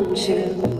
want you.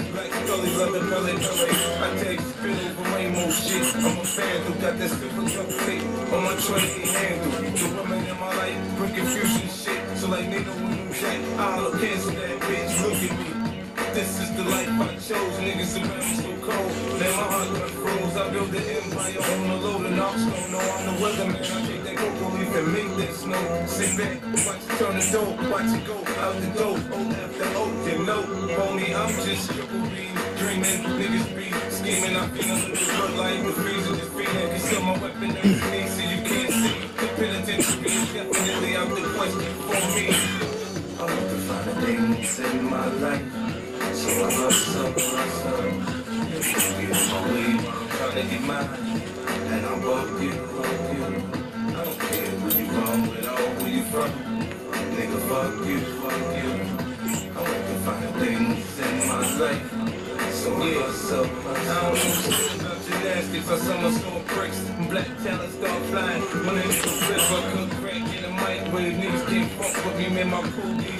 I take spin over rainbow shit. I'm a fan who got that stiff up tape on my tray handle. The women in my life bring shit. So like nigga when you jack, I'll cancel that bitch. Look at me. This is the life I chose. Niggas around me so cold. Now my heart got froze. I built an empire on the load and I'm slow. No, I'm the weatherman. I take that cocoa leaf and make that snow. Sit back, watch it turn the dough. Watch it go out the door. O after O, you know. Homie, I'm just. Dreaming, niggas be scheming. I feel under the blood like with freezing. Just feeling. Conceal my weapon underneath so you can't see. The penitentiary is definitely out the question for me. I want to find I'm trying to in my life. I was so I hustle, hustle. I don't know shit about gymnastics or summer school bricks. Black talent start flying. When they need to flip, I cook crack in the mic. Where the niggas can't fuck with me, man, my coolies.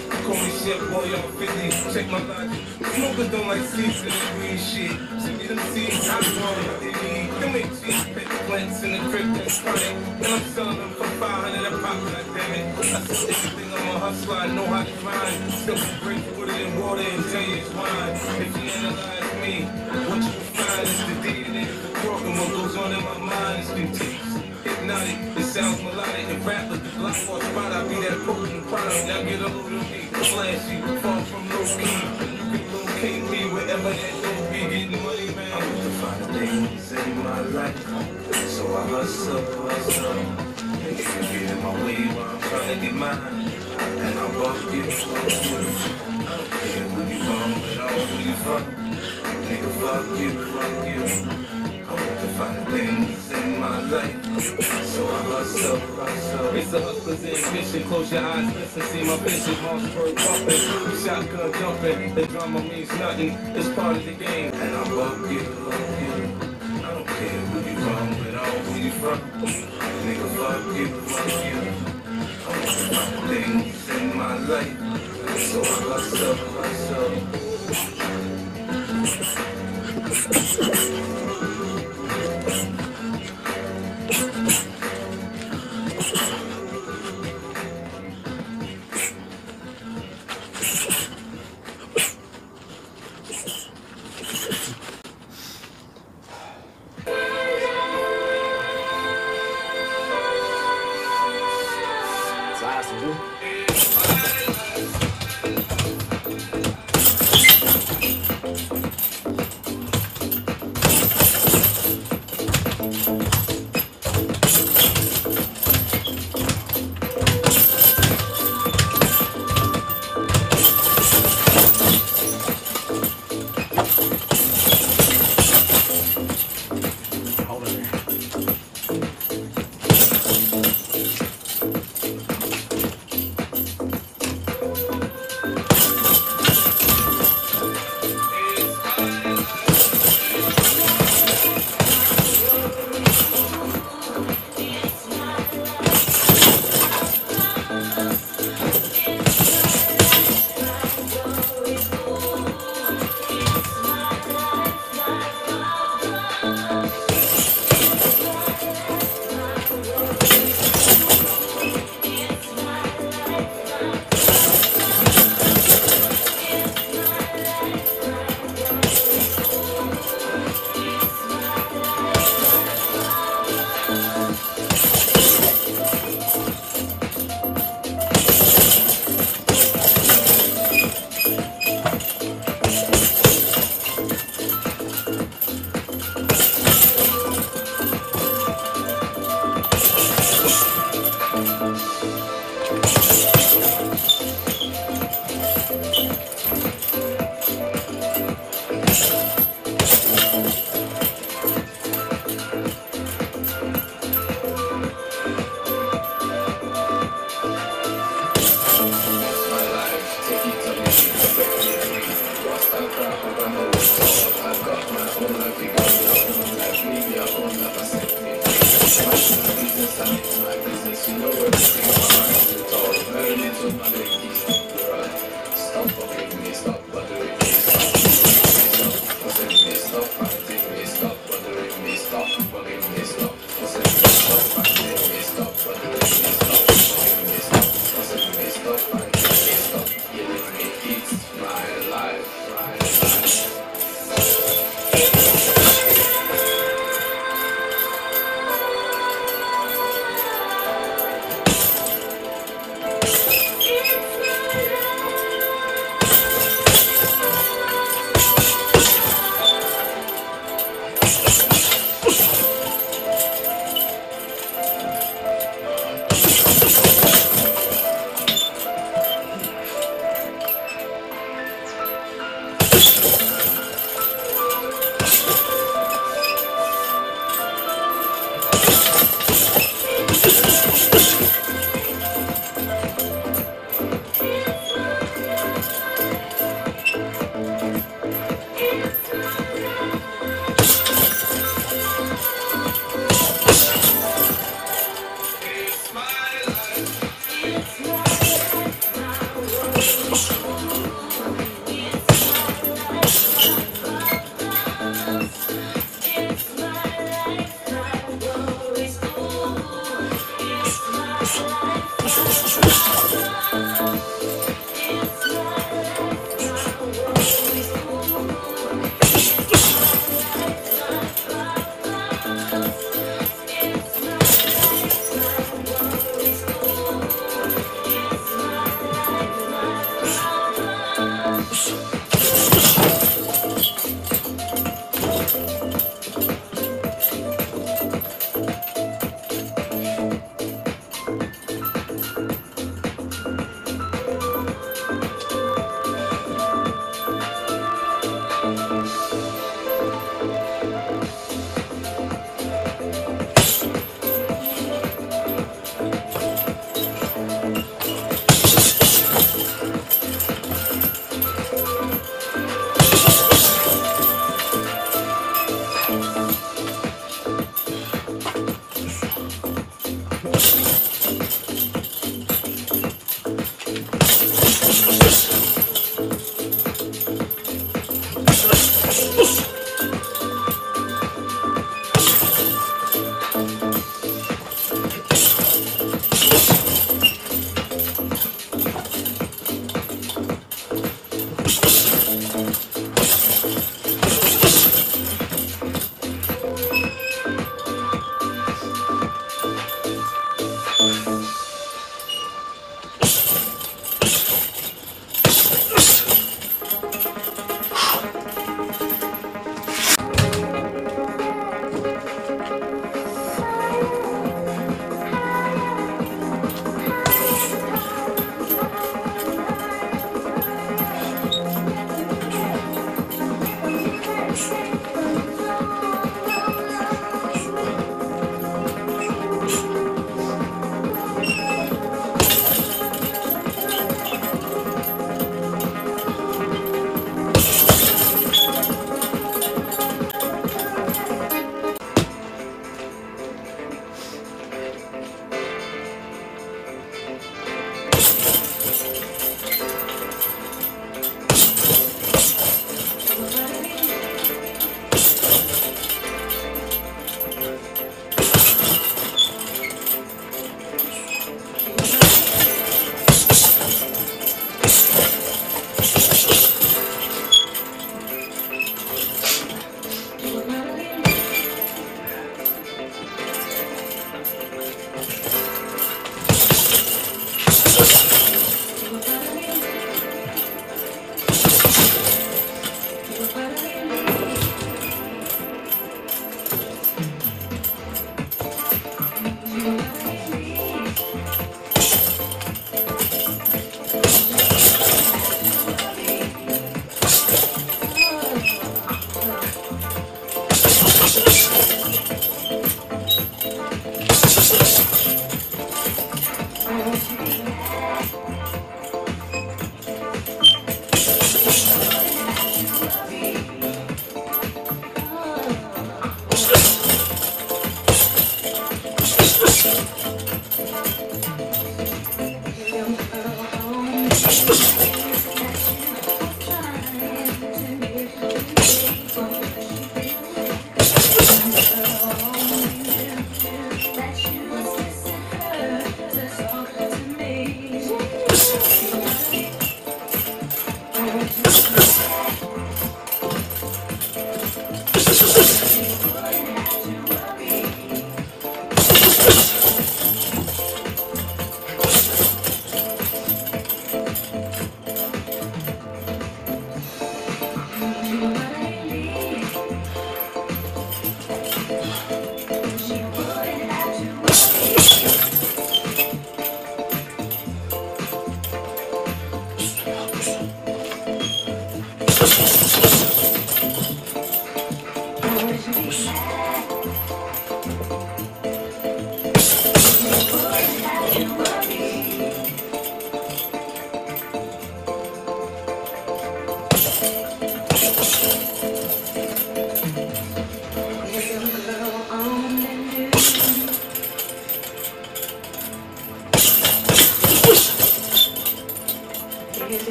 Chef, boy, I'm 50. Check my logic. Smokers don't like and green shit. So get them seeds, I want what they need. Them ain't cheap, pet plants in the that's I'm selling them for 500 a pop, goddammit. I said everything, I'm a hustler, I know how to grind. Still with it in water and tell you it's wine. Product. Y'all get a load of flashy, far from low key. You can locate me wherever that don't be getting money, man. I want to find things in my life, so I hustle, hustle. If you get in my way while I'm trying to get mine, and I walk you. I don't care where you from, but all where you from. Nigga, fuck you, fuck you. I want to find things in my life, I. It's a hustler's ambition. Close your eyes, listen, see my vision. Mossberg pumping, shotgun jumping. The drama means nothing. It's part of the game, and I love you, love you. I don't care who you from, but all who you from. Nigga, fuck you, fuck you. I to things in my life, so I hustle, hustle.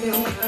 Thank you.